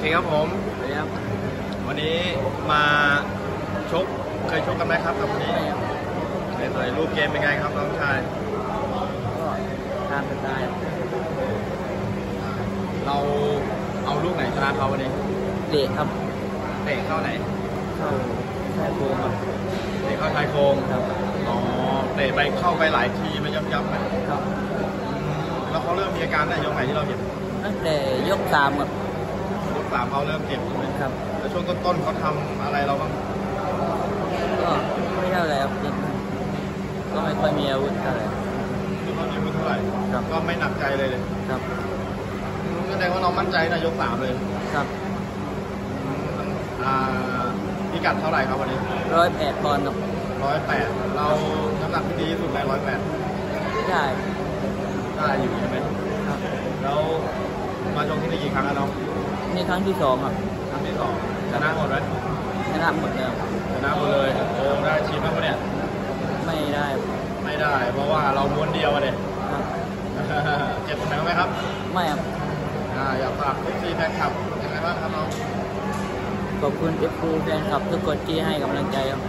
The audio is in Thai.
เคครับผมสวัสดีครับ วันนี้มาชก เคยชกกันไหมครับกับวันนี้ไม่ครับในหน่อยรูปเกมเป็นไงครับน้องชาย ก็ตามสไตล์เราเอาลูกไหนชนะเขาวันนี้เดะครับ เตะเข้าไหน เข้าแค่โกงครับ เตะเข้าชายโครงครับ อ๋อ เตะไปเข้าไปหลายทีไม่ย้ำๆไหมครับอืมแล้วเขาเริ่มมีอาการได้ยกไหนที่เราเห็นตั้งแต่ยกสามครับยก สามเขาเริ่มเจ็บใช่ไหมครับแล้วช่วงต้นๆเขาทำอะไรเราบ้างก็ไม่เท่าไหร่ครับยังก็ไม่ค่อยมีอาวุธเท่าไหร่ที่เขาไม่เท่าไหร่ครับก็ไม่หนักใจเลยเลยครับอืมแสดงว่าน้องมั่นใจนะยกสามเลยครับอืมอ่าพิกัดเท่าไหร่ครับวันนี้ร้อยแปดปอนด์ครับร้อยแปดเราน้ำหนักที่ดีที่สุดในร้อยแปดได้ได้อยู่ใช่ไหมครับแล้วมาชงที่นี่กี่ครั้งแล้วน้อง นี่ครั้งที่สองครับครั้งที่สองชนะหมดไหมชนะหมดแล้วชนะหมดเลยโอ้ได้ชีพไหมวะเนี่ยไม่ได้ ไม่ได้ เพราะว่าเราม้วนเดียวอะเด็ครับเจ็บตรงไหนบ้างไหมครับ ไม่ครับอ่าอยากฝากทุกทีแฟนคลับยังไงบ้างครับน้องขอบคุณ FC แฟนคลับทุกคนที่ให้กำลังใจครับ